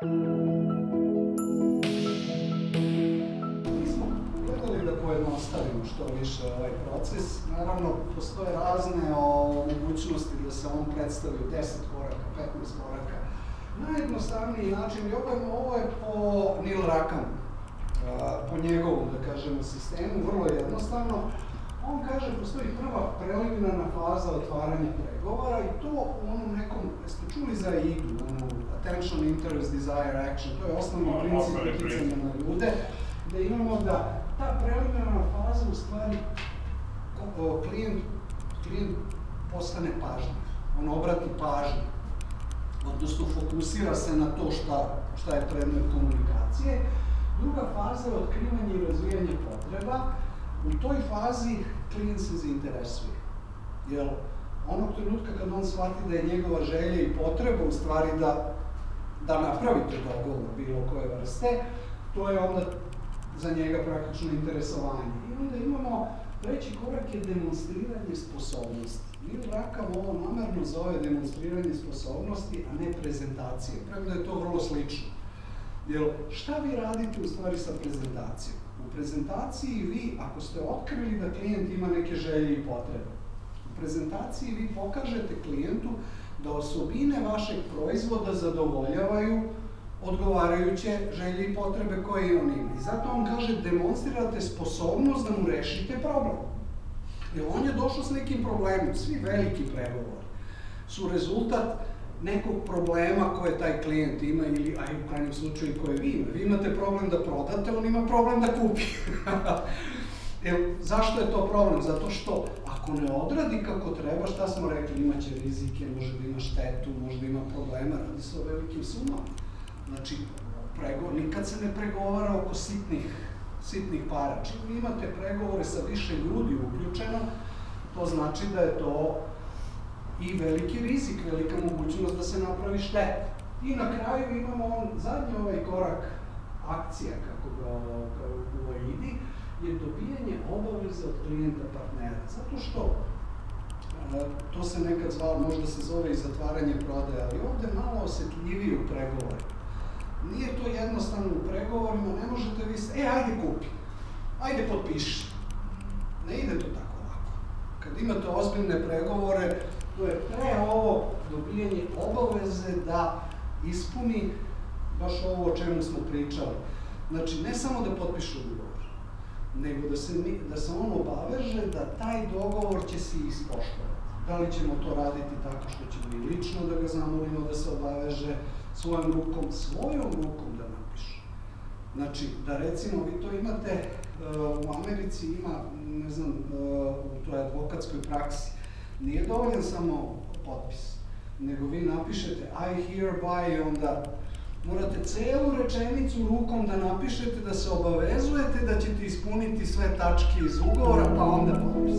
Mi smo gledali da pojednostavimo što više ovaj proces. Naravno, postoje razne mogućnosti da se on predstavi u 10 koraka, 15 koraka. Najjednostavniji način, i ovo je, ovo je po Neil Rackham, po njegovom, da kažemo, sistemu, vrlo jednostavno. On kaže, postoji prva preliminarna faza otvaranja pregovora i to u onom nekom, jeste čuli za IDU, onu Attention, Interest, Desire, Action, to je osnovni princip uticanja na ljude, da imamo da ta preliminarna faza u stvari klijent, klijent postane pažnjiv, on obrati pažnju, odnosno fokusira se na to šta, šta je predmet komunikacije. Druga faza je otkrivanje i razvijanje potreba. U toj fazi klijent se zainteresuje. Jer onog trenutka kad on shvati da je njegova želja i potreba u stvari da, da napravite dogovor bilo koje vrste, to je onda za njega praktično interesovanje. I onda imamo treći korak je demonstriranje sposobnosti. Neil Rackham ovo namerno zove demonstriranje sposobnosti, a ne prezentacije. Premda je to vrlo slično. Jer šta vi radite u stvari sa prezentacijom? U prezentaciji vi, ako ste otkrili da klijent ima neke želje i potrebe, u prezentaciji vi pokažete klijentu da osobine vašeg proizvoda zadovoljavaju odgovarajuće želje i potrebe koje on ima. I zato on kaže demonstrirate sposobnost da mu rešite problem. Jer on je došao s nekim problemom, svi veliki pregovori su rezultat nekog problema koje taj klijent ima ili, aj u krajnjem slučaju koje vi imate. Vi imate problem da prodate, on ima problem da kupi. e, zašto je to problem? Zato što ako ne odradi kako treba, šta smo rekli, imaće rizike, može da ima štetu, može da ima problema, radi se o velikim sumama. Znači, prego, nikad se ne pregovara oko sitnih, sitnih para. Čim imate pregovore sa više ljudi uključeno, to znači da je to i veliki rizik, velika mogućnost da se napravi šteta. I na kraju imamo on, zadnji ovaj korak akcija, kako ga u AIDI, je dobijanje obaveze od klijenta partnera. Zato što to se nekad zvalo, možda se zove i zatvaranje prodaje, ali ovde malo osetljiviji u pregovori. Nije to jednostavno u pregovorima, ne možete vi, e, ajde kupi, ajde potpiši. Ne ide to tako lako. Kad imate ozbiljne pregovore, to je pre ovo dobijanje obaveze da ispuni baš ovo o čemu smo pričali. Znači, ne samo da potpiše ugovor, nego da se, da se on obaveže da taj dogovor će se ispoštovati. Da li ćemo to raditi tako što ćemo i lično da ga zamolimo da se obaveže svojom rukom, svojom rukom da napiše. Znači, da recimo vi to imate, u Americi ima, ne znam, u toj advokatskoj praksi, Nije dovoljan samo potpis, nego vi napišete I hereby i onda morate celu rečenicu rukom da napišete, da se obavezujete da ćete ispuniti sve tačke iz ugovora, pa onda potpis.